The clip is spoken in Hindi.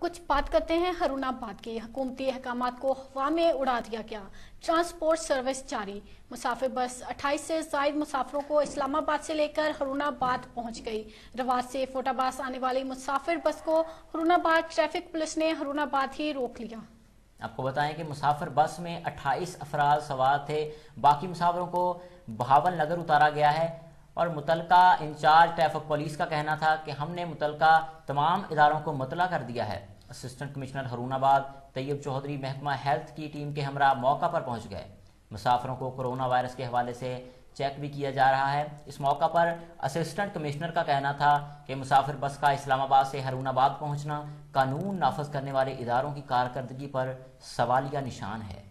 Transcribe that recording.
कुछ बात करते हैं। हरूनाबाद की हुकूमती अहकाम को हवा में उड़ा दिया गया। ट्रांसपोर्ट सर्विस जारी। मुसाफिर बस 28 से जायद मुसाफरों को इस्लामाबाद से लेकर हरूनाबाद पहुँच गई। रवाज से फोटाबाद आने वाली मुसाफिर बस को हरूनाबाद ट्रैफ़िक पुलिस ने हरूनाबाद ही रोक लिया। आपको बताएँ कि मुसाफिर बस में 28 अफराज सवार थे। बाकी मुसाफिरों को बहावन नगर उतारा गया है। और मुतलका इंचार्ज ट्रैफ़िक पुलिस का कहना था कि हमने मुतलका तमाम इदारों को मुतला कर दिया है। असिस्टेंट कमिश्नर हरूनाबाद तैयब चौधरी महकमा हेल्थ की टीम के हमरा मौका पर पहुँच गए। मुसाफरों को कोरोना वायरस के हवाले से चेक भी किया जा रहा है। इस मौका पर असिस्टेंट कमिश्नर का कहना था कि मुसाफिर बस का इस्लामाबाद से हरूनाबाद पहुँचना कानून नाफज करने वाले इदारों की कारकर्दगी पर सवालिया निशान है।